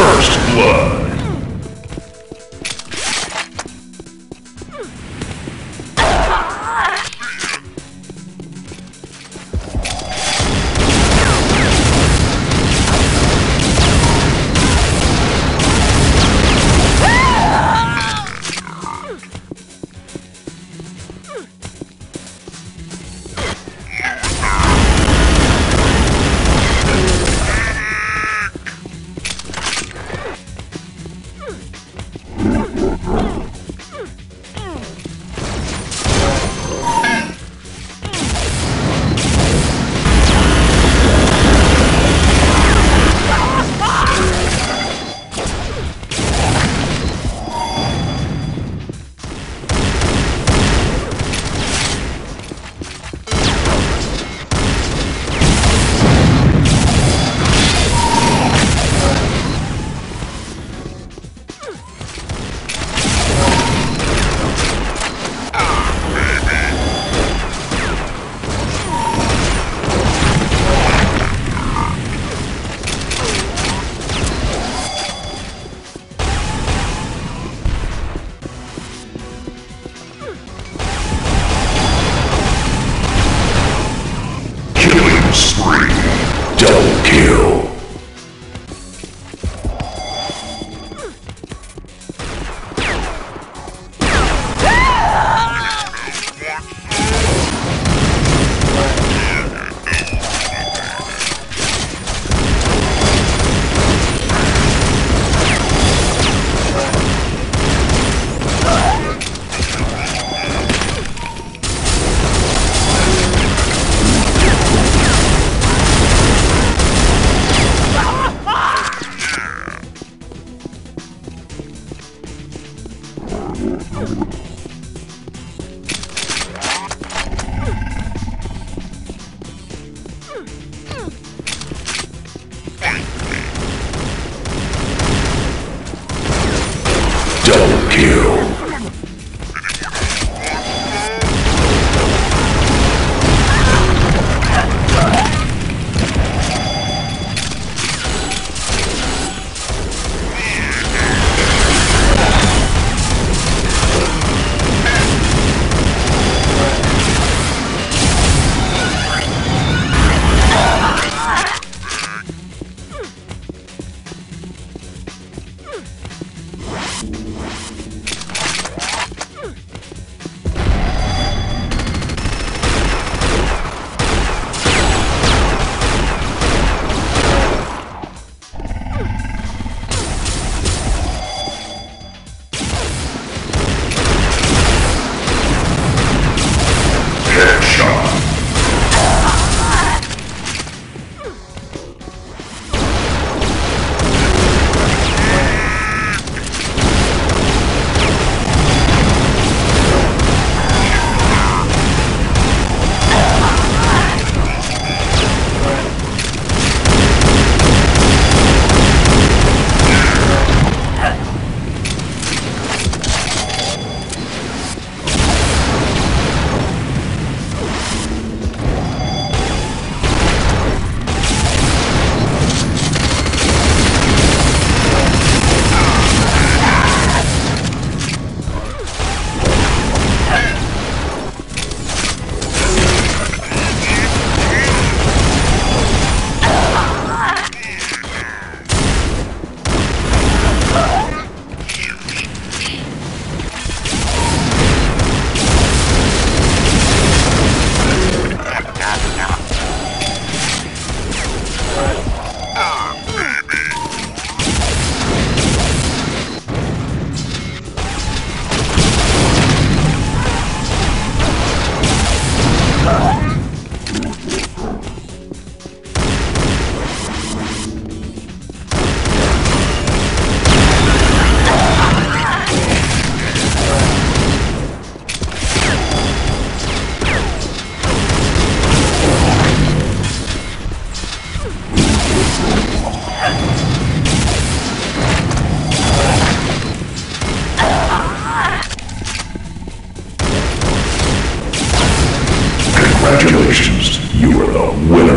First blood. Double kill. shot. The winner.